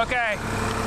Okay.